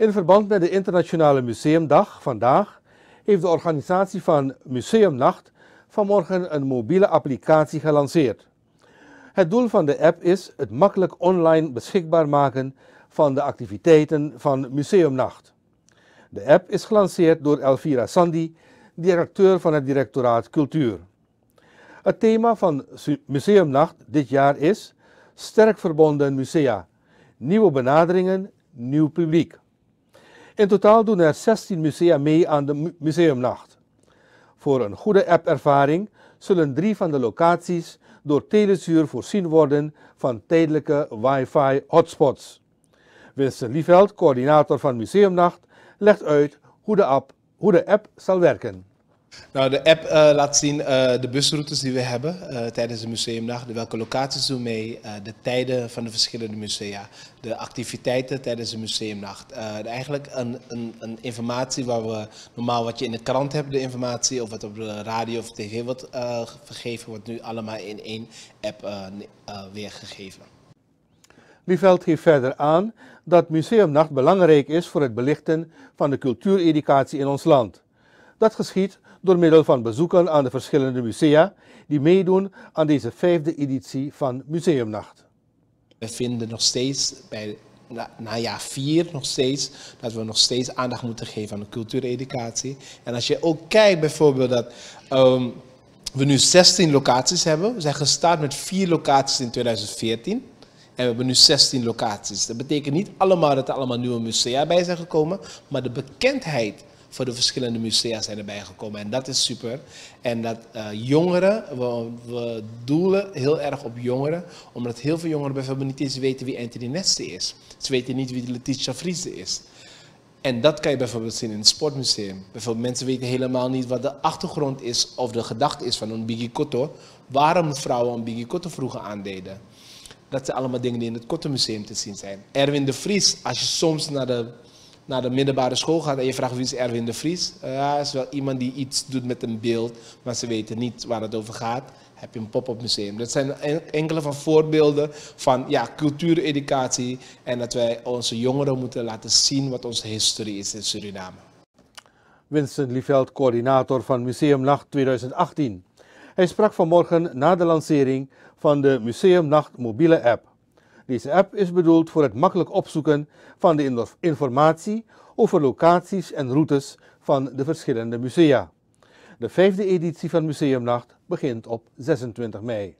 In verband met de Internationale Museumdag vandaag heeft de organisatie van Museumnacht vanmorgen een mobiele applicatie gelanceerd. Het doel van de app is het makkelijk online beschikbaar maken van de activiteiten van Museumnacht. De app is gelanceerd door Elvira Sandi, directeur van het directoraat Cultuur. Het thema van Museumnacht dit jaar is Sterk verbonden musea. Nieuwe benaderingen, nieuw publiek. In totaal doen er 16 musea mee aan de Museumnacht. Voor een goede app-ervaring zullen drie van de locaties door Telezuur voorzien worden van tijdelijke wifi hotspots. Winston Lieveld, coördinator van Museumnacht, legt uit hoe de app, hoe de app zal werken. Nou, de app uh, laat zien uh, de busroutes die we hebben uh, tijdens de museumdag, de welke locaties doen mee, de tijden van de verschillende musea, de activiteiten tijdens de museumnacht. eigenlijk een, een, een, informatie waar we normaal wat je in de krant hebt, de informatie, of wat op de radio of tv wordt gegeven, wordt nu allemaal in één app weergegeven. Lieveld geeft verder aan dat Museumnacht belangrijk is voor het belichten van de cultuureducatie in ons land. Dat geschiet door middel van bezoeken aan de verschillende musea die meedoen aan deze vijfde editie van Museumnacht. We vinden nog steeds bij na, jaar vier nog steeds dat we nog steeds aandacht moeten geven aan de cultuureducatie. En als je ook kijkt bijvoorbeeld dat um, we nu 16 locaties hebben. We zijn gestart met vier locaties in 2014. En we hebben nu 16 locaties. Dat betekent niet allemaal dat er allemaal nieuwe musea bij zijn gekomen, maar de bekendheid voor de verschillende musea zijn erbij gekomen. En dat is super. En dat uh, jongeren, we, doelen heel erg op jongeren, omdat heel veel jongeren bijvoorbeeld niet eens weten wie Anthony is. Ze weten niet wie Letitia Friese is. En dat kan je bijvoorbeeld zien in het sportmuseum. Bijvoorbeeld mensen weten helemaal niet wat de achtergrond is of de gedachte is van een Biggie Kotto. Waarom vrouwen een Biggie Kotto vroeger aandeden. Dat zijn allemaal dingen die in het Kotto Museum te zien zijn. Erwin de Vries, als je soms naar de naar de middelbare school gaat en je vraagt wie is Erwin de Vries. Uh, ja, is wel iemand die iets doet met een beeld, maar ze weten niet waar het over gaat. Heb je een pop-up museum. Dat zijn enkele van voorbeelden van ja, cultuureducatie en dat wij onze jongeren moeten laten zien wat onze historie is in Suriname. Winston Lieveld, coördinator van Museumnacht 2018. Hij sprak vanmorgen na de lancering van de Museumnacht mobiele app. Deze app is bedoeld voor het makkelijk opzoeken van de informatie over locaties en routes van de verschillende musea. De vijfde editie van Museumnacht begint op 26 mei.